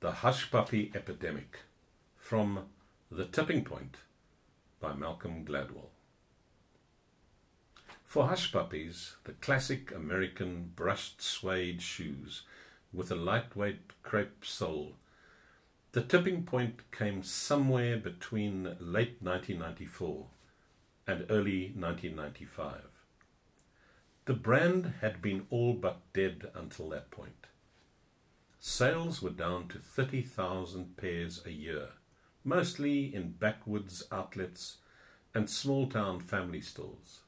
The Hush Puppy Epidemic from The Tipping Point by Malcolm Gladwell. For hush puppies, the classic American brushed suede shoes with a lightweight crepe sole, the tipping point came somewhere between late 1994 and early 1995. The brand had been all but dead until that point. Sales were down to 30,000 pairs a year, mostly in backwoods outlets and small town family stores.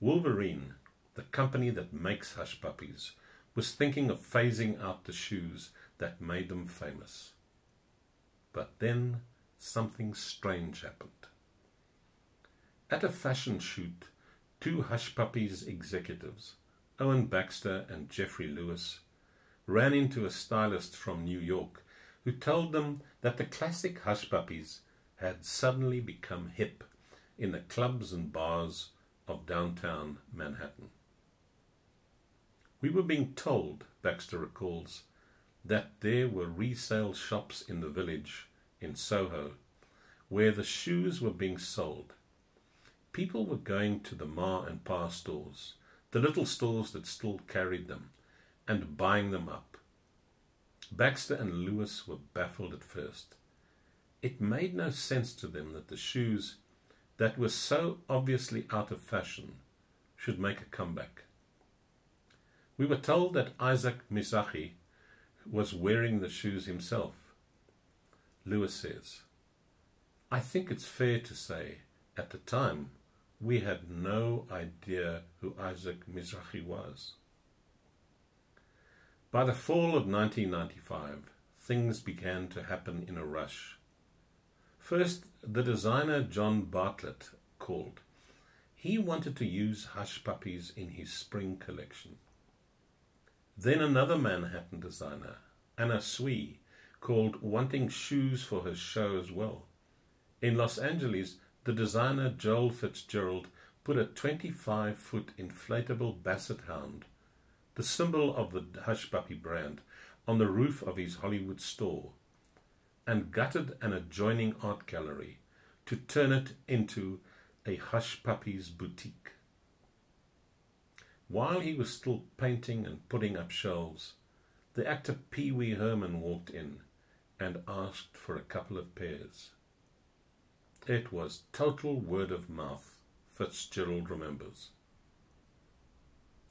Wolverine, the company that makes hush puppies, was thinking of phasing out the shoes that made them famous. But then something strange happened. At a fashion shoot, two Hush Puppies executives, Owen Baxter and Jeffrey Lewis, ran into a stylist from New York who told them that the classic Hush Puppies had suddenly become hip in the clubs and bars of downtown Manhattan. We were being told, Baxter recalls, that there were resale shops in the village in Soho where the shoes were being sold. People were going to the Ma and Pa stores, the little stores that still carried them, and buying them up. Baxter and Lewis were baffled at first. It made no sense to them that the shoes that were so obviously out of fashion should make a comeback. We were told that Isaac Mizrahi was wearing the shoes himself. Lewis says, I think it's fair to say at the time we had no idea who Isaac Mizrahi was. By the fall of 1995, things began to happen in a rush. First, the designer John Bartlett called. He wanted to use hush puppies in his spring collection. Then another Manhattan designer, Anna Sui, called wanting shoes for her show as well. In Los Angeles, the designer Joel Fitzgerald put a 25 foot inflatable basset hound, the symbol of the Hush Puppy brand, on the roof of his Hollywood store and gutted an adjoining art gallery to turn it into a Hush Puppies boutique. While he was still painting and putting up shelves, the actor Pee Wee Herman walked in and asked for a couple of pairs. It was total word of mouth, Fitzgerald remembers.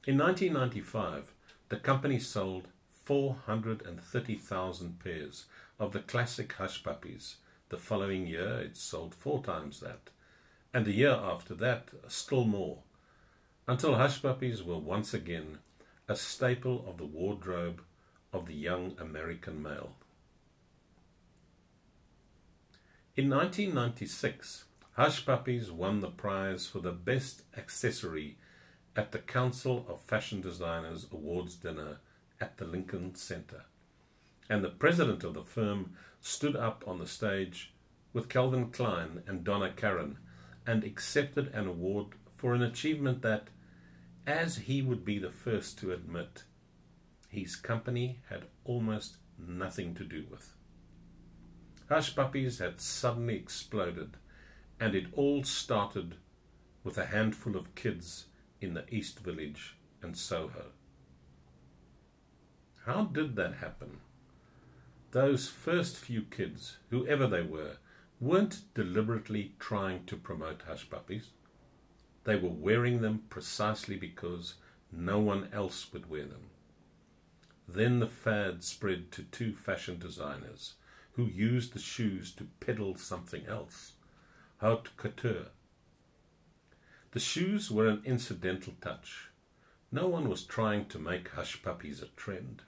In 1995, the company sold 430,000 pairs of the classic Hush Puppies. The following year, it sold four times that, and the year after that, still more until hush puppies were once again a staple of the wardrobe of the young American male. In 1996, Hush Puppies won the prize for the best accessory at the Council of Fashion Designers Awards dinner at the Lincoln Center. And the president of the firm stood up on the stage with Calvin Klein and Donna Karan and accepted an award for an achievement that, as he would be the first to admit, his company had almost nothing to do with. Hush Puppies had suddenly exploded, and it all started with a handful of kids in the East Village and Soho. How did that happen? Those first few kids, whoever they were, weren't deliberately trying to promote hush puppies. They were wearing them precisely because no one else would wear them. Then the fad spread to two fashion designers who used the shoes to peddle something else haute couture. The shoes were an incidental touch. No one was trying to make hush puppies a trend.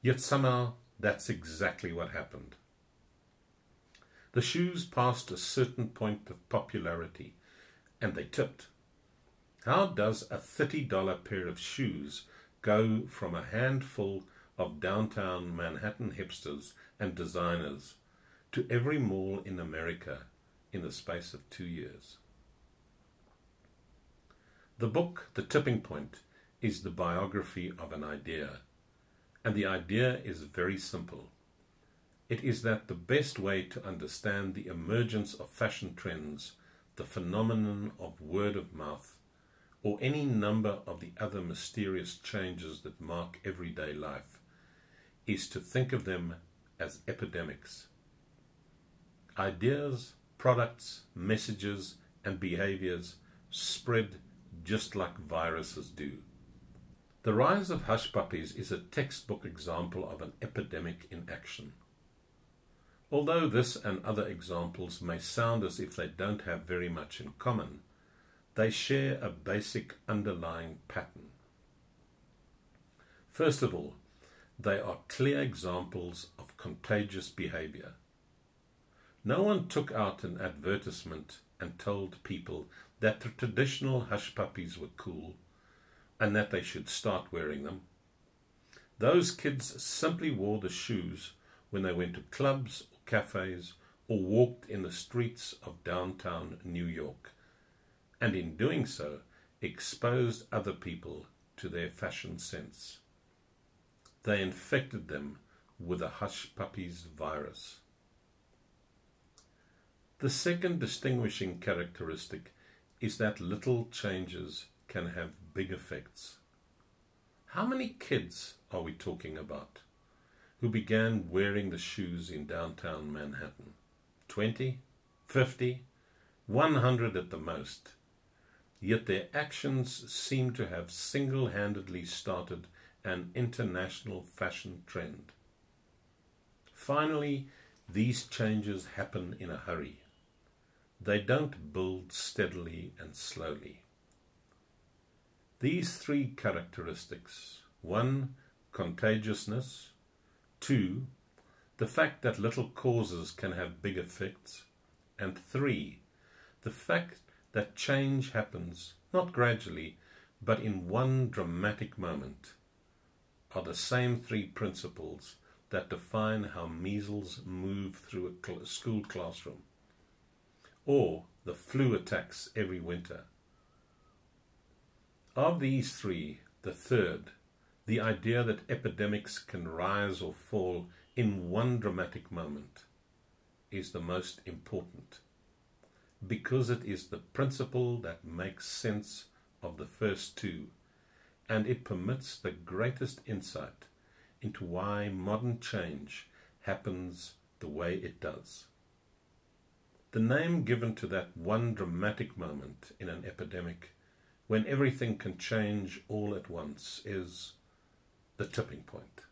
Yet somehow that's exactly what happened. The shoes passed a certain point of popularity and they tipped. How does a $30 pair of shoes go from a handful of downtown Manhattan hipsters and designers to every mall in America in the space of two years? The book, The Tipping Point, is the biography of an idea, And the idea is very simple. It is that the best way to understand the emergence of fashion trends, the phenomenon of word of mouth, or any number of the other mysterious changes that mark everyday life, is to think of them as epidemics. Ideas, products, messages, and behaviors spread just like viruses do. The rise of hush puppies is a textbook example of an epidemic in action. Although this and other examples may sound as if they don't have very much in common, they share a basic underlying pattern. First of all, they are clear examples of contagious behavior. No one took out an advertisement and told people that the traditional hush puppies were cool and that they should start wearing them. Those kids simply wore the shoes when they went to clubs or cafes or walked in the streets of downtown New York, and in doing so exposed other people to their fashion sense. They infected them with a hush puppies virus. The second distinguishing characteristic is that little changes can have big effects. How many kids are we talking about who began wearing the shoes in downtown Manhattan? 20? 50? 100 at the most. Yet their actions seem to have single handedly started an international fashion trend. Finally, these changes happen in a hurry. They don't build steadily and slowly. These three characteristics one, contagiousness, two, the fact that little causes can have big effects, and three, the fact that change happens not gradually but in one dramatic moment are the same three principles that define how measles move through a school classroom or the flu attacks every winter. Of these three, the third, the idea that epidemics can rise or fall in one dramatic moment, is the most important because it is the principle that makes sense of the first two and it permits the greatest insight into why modern change happens the way it does. The name given to that one dramatic moment in an epidemic when everything can change all at once is the tipping point.